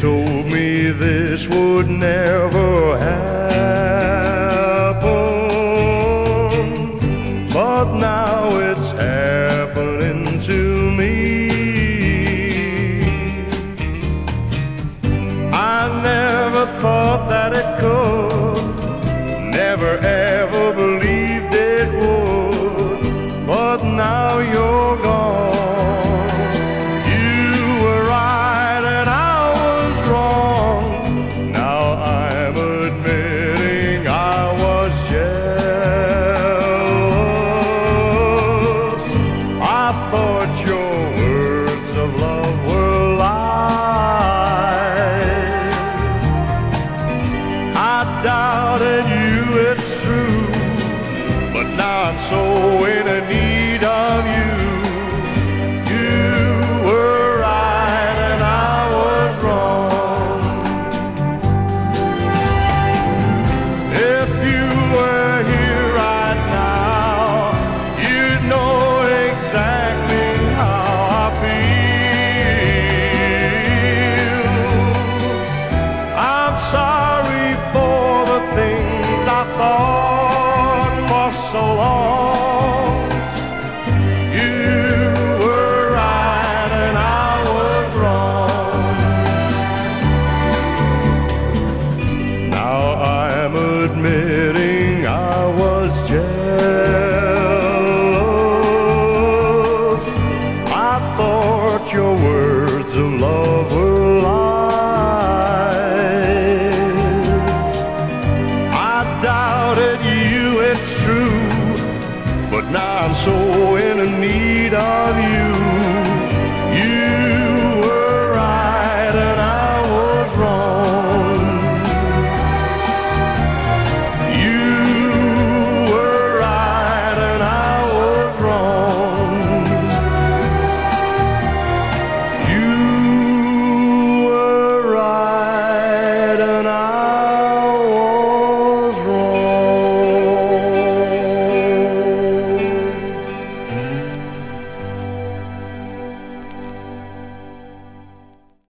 told me this would never happen, but now it's happened. doubted you, it's true. But now I'm so in so long. You were right and I was wrong. Now I am admitting I was jealous. I thought your words of love were lies. I doubted you, it's true. But now I'm so in need of